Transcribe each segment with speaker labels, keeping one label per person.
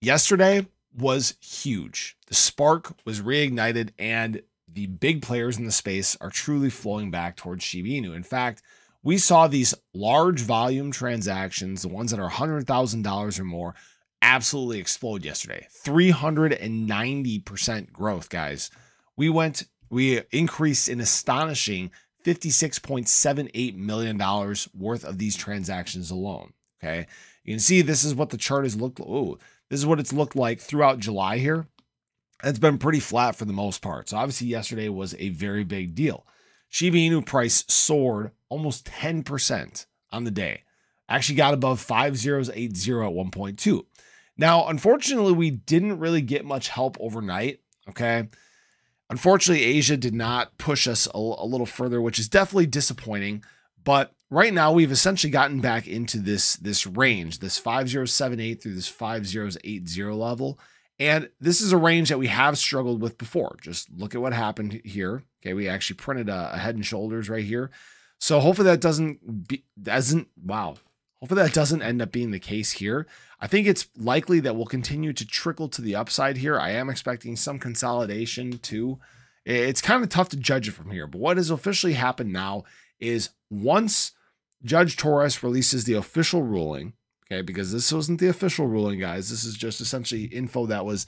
Speaker 1: yesterday was huge. The spark was reignited, and the big players in the space are truly flowing back towards Shiba Inu. In fact, we saw these large volume transactions, the ones that are $100,000 or more, absolutely explode yesterday. 390% growth, guys. We went, we increased an astonishing $56.78 million worth of these transactions alone. Okay. You can see this is what the chart has looked. Oh, this is what it's looked like throughout July here. It's been pretty flat for the most part. So obviously yesterday was a very big deal. Shiba Inu price soared almost 10% on the day. Actually got above 5080 at 1.2. Now, unfortunately, we didn't really get much help overnight. Okay. Unfortunately, Asia did not push us a, a little further, which is definitely disappointing. But right now, we've essentially gotten back into this, this range, this 5078 through this 5080 level. And this is a range that we have struggled with before. Just look at what happened here. Okay, we actually printed a, a head and shoulders right here. So hopefully that doesn't be, doesn't wow. Hopefully that doesn't end up being the case here. I think it's likely that we'll continue to trickle to the upside here. I am expecting some consolidation too. It's kind of tough to judge it from here, but what has officially happened now is once Judge Torres releases the official ruling, Okay, because this wasn't the official ruling, guys. This is just essentially info that was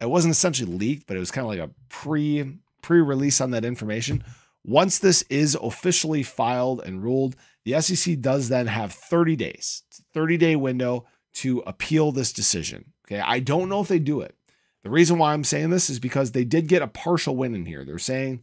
Speaker 1: it wasn't essentially leaked, but it was kind of like a pre pre-release on that information. Once this is officially filed and ruled, the SEC does then have 30 days, 30 day window to appeal this decision. Okay, I don't know if they do it. The reason why I'm saying this is because they did get a partial win in here. They're saying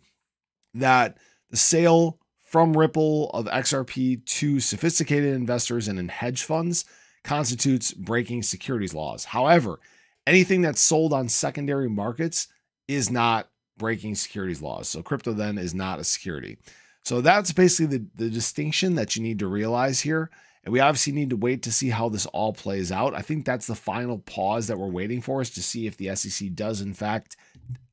Speaker 1: that the sale from Ripple of XRP to sophisticated investors and in hedge funds constitutes breaking securities laws. However, anything that's sold on secondary markets is not breaking securities laws. So crypto then is not a security. So that's basically the, the distinction that you need to realize here. And we obviously need to wait to see how this all plays out. I think that's the final pause that we're waiting for is to see if the SEC does, in fact,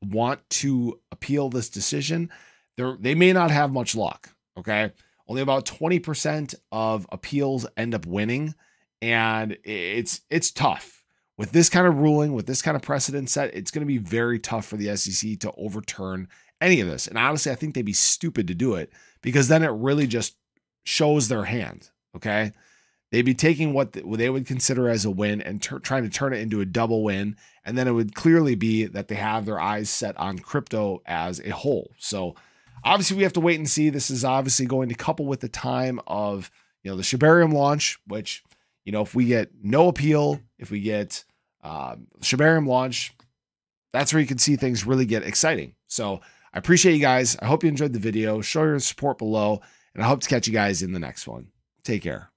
Speaker 1: want to appeal this decision. They're, they may not have much luck. Okay. Only about 20% of appeals end up winning and it's it's tough with this kind of ruling, with this kind of precedent set. It's going to be very tough for the SEC to overturn any of this. And honestly, I think they'd be stupid to do it because then it really just shows their hand. Okay. They'd be taking what they would consider as a win and trying to turn it into a double win. And then it would clearly be that they have their eyes set on crypto as a whole. So obviously, we have to wait and see. This is obviously going to couple with the time of, you know, the Shibarium launch, which you know, if we get no appeal, if we get um, Shibarium launch, that's where you can see things really get exciting. So I appreciate you guys. I hope you enjoyed the video. Show your support below, and I hope to catch you guys in the next one. Take care.